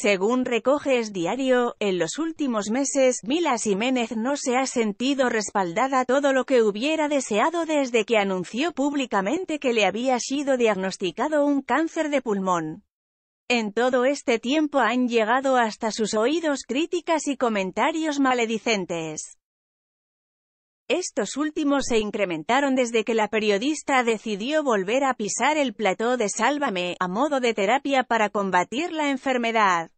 Según recoge Es Diario, en los últimos meses, Mila Jiménez no se ha sentido respaldada todo lo que hubiera deseado desde que anunció públicamente que le había sido diagnosticado un cáncer de pulmón. En todo este tiempo han llegado hasta sus oídos críticas y comentarios maledicentes. Estos últimos se incrementaron desde que la periodista decidió volver a pisar el plató de Sálvame, a modo de terapia para combatir la enfermedad.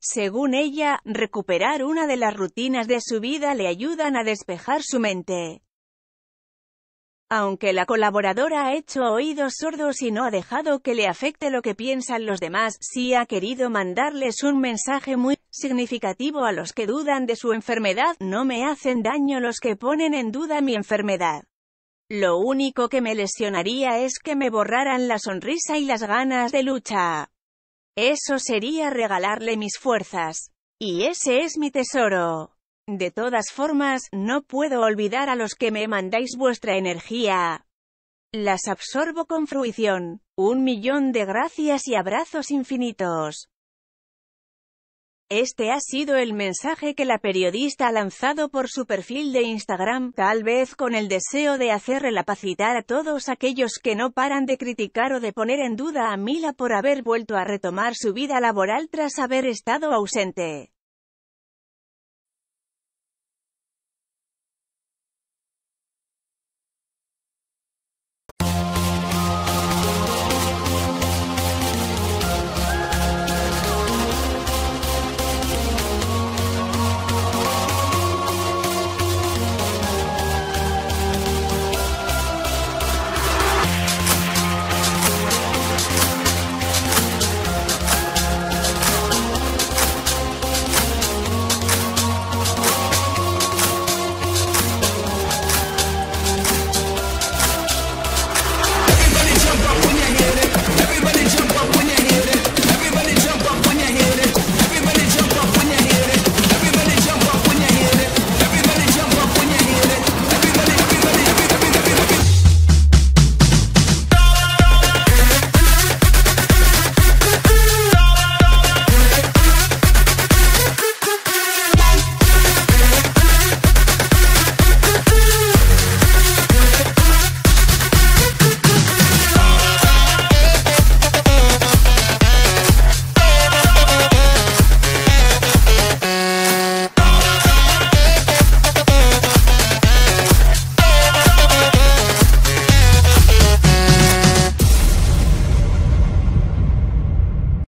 Según ella, recuperar una de las rutinas de su vida le ayudan a despejar su mente. Aunque la colaboradora ha hecho oídos sordos y no ha dejado que le afecte lo que piensan los demás, sí ha querido mandarles un mensaje muy significativo a los que dudan de su enfermedad. No me hacen daño los que ponen en duda mi enfermedad. Lo único que me lesionaría es que me borraran la sonrisa y las ganas de lucha. Eso sería regalarle mis fuerzas. Y ese es mi tesoro. De todas formas, no puedo olvidar a los que me mandáis vuestra energía. Las absorbo con fruición. Un millón de gracias y abrazos infinitos. Este ha sido el mensaje que la periodista ha lanzado por su perfil de Instagram, tal vez con el deseo de hacer relapacitar a todos aquellos que no paran de criticar o de poner en duda a Mila por haber vuelto a retomar su vida laboral tras haber estado ausente.